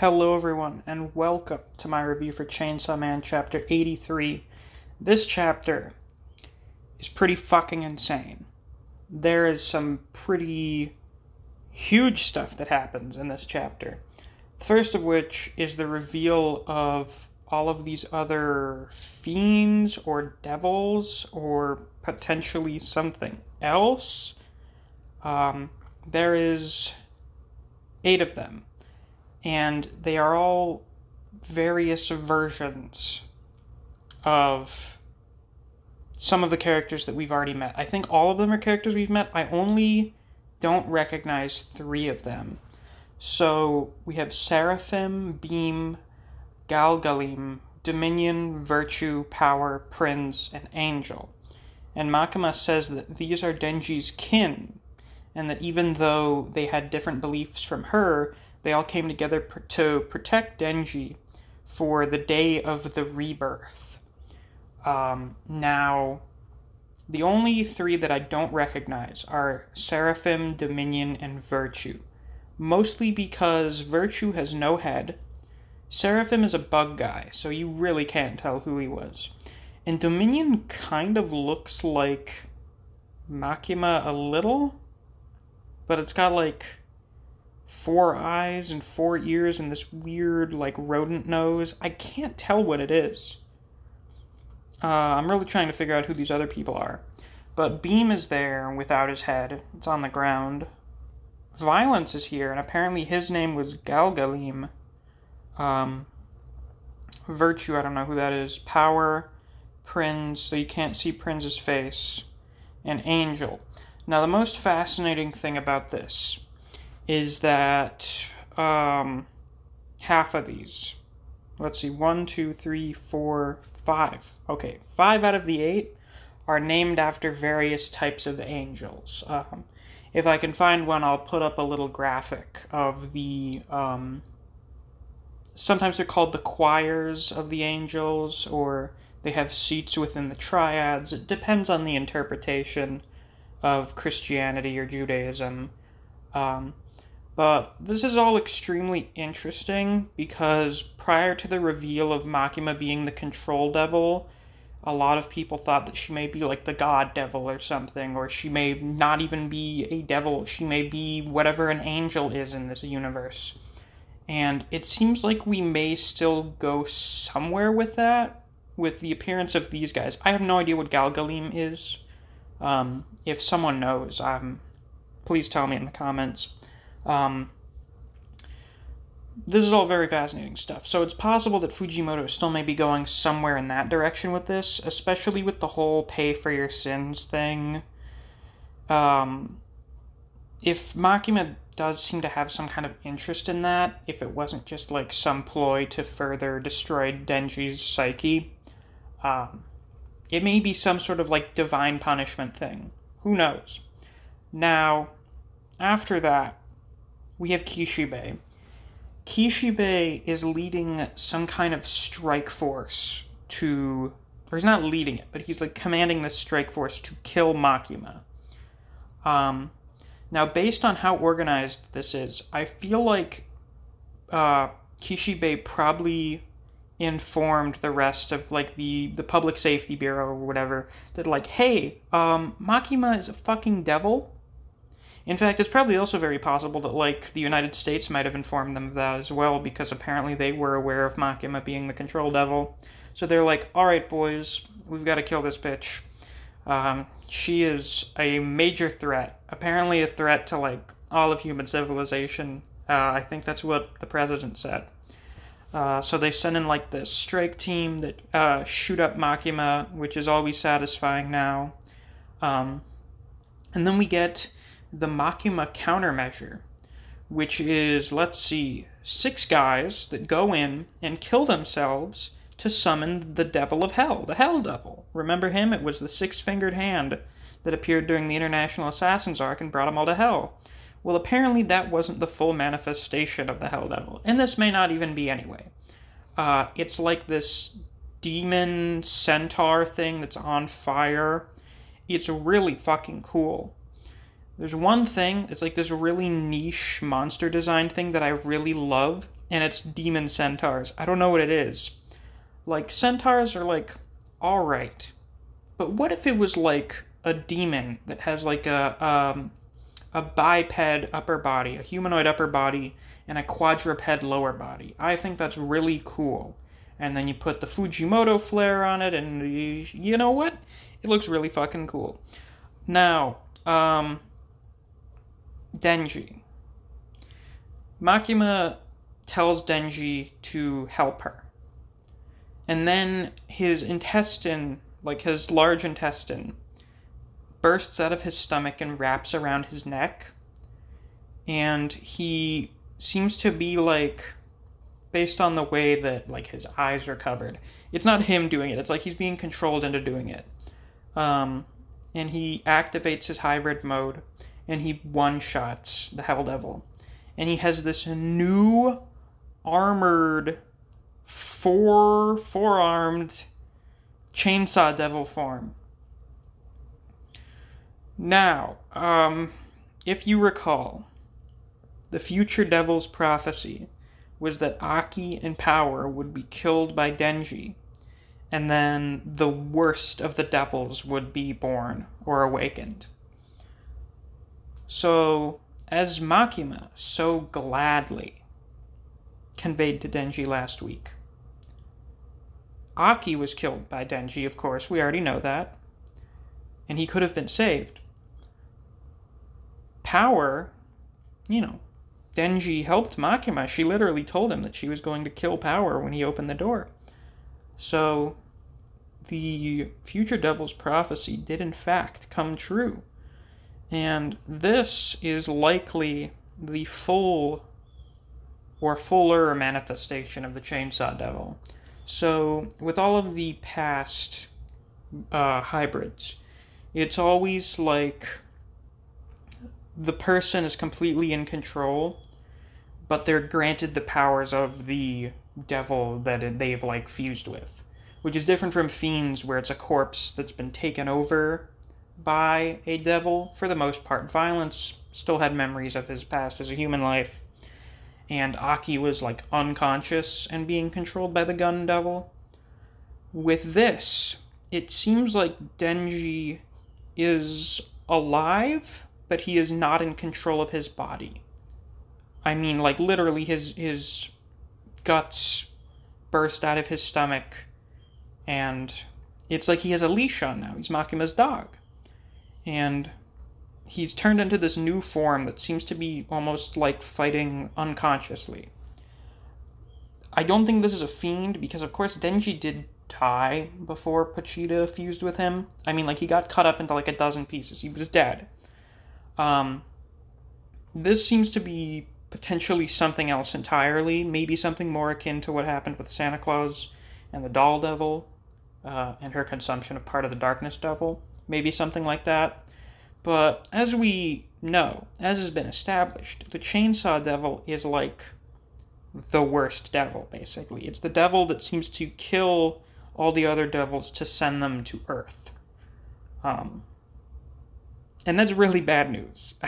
Hello, everyone, and welcome to my review for Chainsaw Man Chapter 83. This chapter is pretty fucking insane. There is some pretty huge stuff that happens in this chapter. First of which is the reveal of all of these other fiends or devils or potentially something else. Um, there is eight of them and they are all various versions of some of the characters that we've already met. I think all of them are characters we've met. I only don't recognize three of them. So we have Seraphim, Beam, Galgalim, Dominion, Virtue, Power, Prince, and Angel. And Makima says that these are Denji's kin, and that even though they had different beliefs from her, they all came together pr- to protect Denji for the day of the rebirth. Um, now, the only three that I don't recognize are Seraphim, Dominion, and Virtue. Mostly because Virtue has no head. Seraphim is a bug guy, so you really can't tell who he was. And Dominion kind of looks like Makima a little, but it's got like four eyes and four ears and this weird, like, rodent nose. I can't tell what it is. Uh, I'm really trying to figure out who these other people are. But Beam is there without his head. It's on the ground. Violence is here, and apparently his name was Galgalim. Um, Virtue, I don't know who that is. Power, Prince, so you can't see Prince's face. And Angel. Now, the most fascinating thing about this is that um, half of these, let's see, one, two, three, four, five. Okay, five out of the eight are named after various types of angels. Um, if I can find one, I'll put up a little graphic of the. Um, sometimes they're called the choirs of the angels, or they have seats within the triads. It depends on the interpretation of Christianity or Judaism. Um, but this is all extremely interesting because prior to the reveal of Makima being the control devil, a lot of people thought that she may be like the god devil or something, or she may not even be a devil. She may be whatever an angel is in this universe. And it seems like we may still go somewhere with that, with the appearance of these guys. I have no idea what Galgalim is. Um, if someone knows, um, please tell me in the comments. Um, this is all very fascinating stuff. So it's possible that Fujimoto still may be going somewhere in that direction with this, especially with the whole pay for your sins thing. Um, if Makima does seem to have some kind of interest in that, if it wasn't just like some ploy to further destroy Denji's psyche, um, it may be some sort of like divine punishment thing. Who knows? Now, after that, we have Kishibe. Kishibe is leading some kind of strike force to, or he's not leading it, but he's like commanding this strike force to kill Makima. Um, now, based on how organized this is, I feel like uh, Kishibe probably informed the rest of like the the public safety bureau or whatever that like hey um makima is a fucking devil in fact, it's probably also very possible that, like, the United States might have informed them of that as well, because apparently they were aware of Makima being the control devil. So they're like, alright, boys, we've got to kill this bitch. Um, she is a major threat. Apparently, a threat to, like, all of human civilization. Uh, I think that's what the president said. Uh, so they send in, like, this strike team that uh, shoot up Makima, which is always satisfying now. Um, and then we get the Makima countermeasure, which is, let's see, six guys that go in and kill themselves to summon the devil of hell, the hell devil. Remember him? It was the six fingered hand that appeared during the International Assassins arc and brought them all to hell. Well, apparently that wasn't the full manifestation of the hell devil, and this may not even be anyway. Uh, it's like this demon centaur thing that's on fire. It's really fucking cool. There's one thing, it's like this really niche monster design thing that I really love, and it's demon centaurs. I don't know what it is. Like, centaurs are like, alright. But what if it was like a demon that has like a, um, a biped upper body, a humanoid upper body, and a quadruped lower body? I think that's really cool. And then you put the Fujimoto flare on it, and you, you know what? It looks really fucking cool. Now, um, Denji. Makima tells Denji to help her. And then his intestine, like his large intestine, bursts out of his stomach and wraps around his neck. And he seems to be like based on the way that like his eyes are covered. It's not him doing it. It's like he's being controlled into doing it. Um, and he activates his hybrid mode and he one shots the Hell Devil. And he has this new armored four four armed chainsaw devil form. Now, um, if you recall, the future devil's prophecy was that Aki and Power would be killed by Denji, and then the worst of the devils would be born or awakened. So, as Makima so gladly conveyed to Denji last week, Aki was killed by Denji, of course, we already know that, and he could have been saved. Power, you know, Denji helped Makima. She literally told him that she was going to kill Power when he opened the door. So, the future devil's prophecy did in fact come true. And this is likely the full or fuller manifestation of the Chainsaw Devil. So, with all of the past uh, hybrids, it's always like the person is completely in control, but they're granted the powers of the devil that they've like fused with, which is different from fiends, where it's a corpse that's been taken over by a devil for the most part. Violence still had memories of his past as a human life, and Aki was like unconscious and being controlled by the gun devil. With this, it seems like Denji is alive, but he is not in control of his body. I mean, like literally, his his guts burst out of his stomach, and it's like he has a leash on now. He's Makima's dog and he's turned into this new form that seems to be almost like fighting unconsciously. I don't think this is a fiend because, of course, Denji did die before Pochita fused with him. I mean, like, he got cut up into like a dozen pieces. He was dead. Um, this seems to be potentially something else entirely, maybe something more akin to what happened with Santa Claus and the Doll Devil uh, and her consumption of part of the Darkness Devil maybe something like that. But as we know, as has been established, the Chainsaw Devil is like the worst devil, basically. It's the devil that seems to kill all the other devils to send them to Earth. Um, and that's really bad news.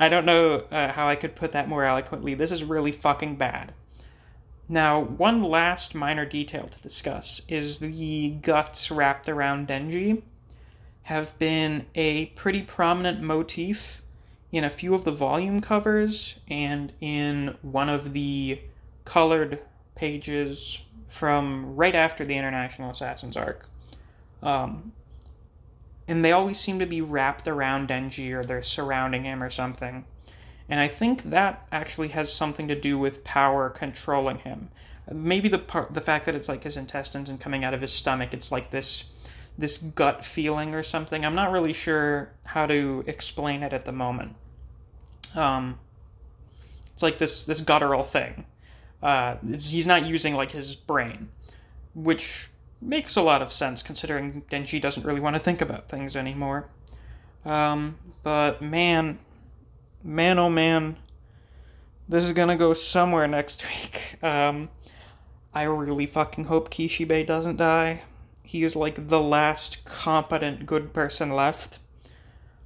I don't know uh, how I could put that more eloquently. This is really fucking bad. Now, one last minor detail to discuss is the guts wrapped around Denji have been a pretty prominent motif in a few of the volume covers and in one of the colored pages from right after the International Assassins arc. Um, and they always seem to be wrapped around Denji or they're surrounding him or something. And I think that actually has something to do with power controlling him. Maybe the part, the fact that it's like his intestines and coming out of his stomach, it's like this this gut feeling or something. I'm not really sure how to explain it at the moment. Um, it's like this this guttural thing. Uh, he's not using like his brain, which makes a lot of sense considering Denji doesn't really want to think about things anymore. Um, but man, man, oh man, this is gonna go somewhere next week. Um, I really fucking hope Kishibe doesn't die he is like the last competent good person left.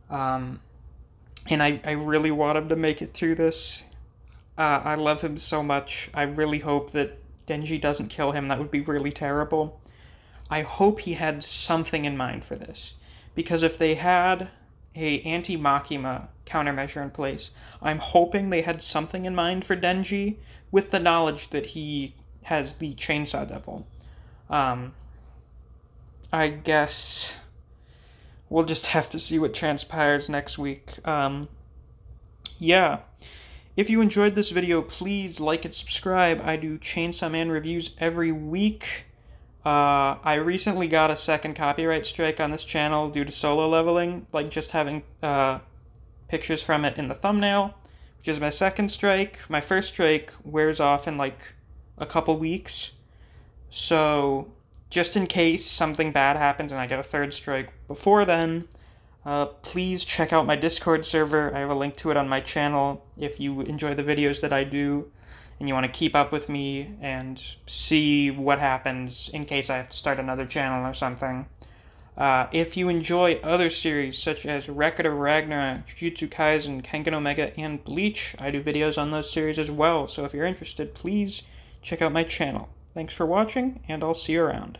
Um, and I, I really want him to make it through this. Uh, I love him so much. I really hope that Denji doesn't kill him. That would be really terrible. I hope he had something in mind for this. Because if they had a anti-Makima countermeasure in place, I'm hoping they had something in mind for Denji with the knowledge that he has the Chainsaw Devil. Um, I guess we'll just have to see what transpires next week. Um, yeah. If you enjoyed this video, please like and subscribe. I do Chainsaw Man reviews every week. Uh, I recently got a second copyright strike on this channel due to solo leveling, like just having uh, pictures from it in the thumbnail, which is my second strike. My first strike wears off in like a couple weeks. So, just in case something bad happens and I get a third strike before then, uh, please check out my Discord server. I have a link to it on my channel if you enjoy the videos that I do and you want to keep up with me and see what happens in case I have to start another channel or something. Uh, if you enjoy other series such as Record of Ragnarok, Jujutsu Kaisen, Kengan Omega, and Bleach, I do videos on those series as well, so if you're interested, please check out my channel. Thanks for watching, and I'll see you around.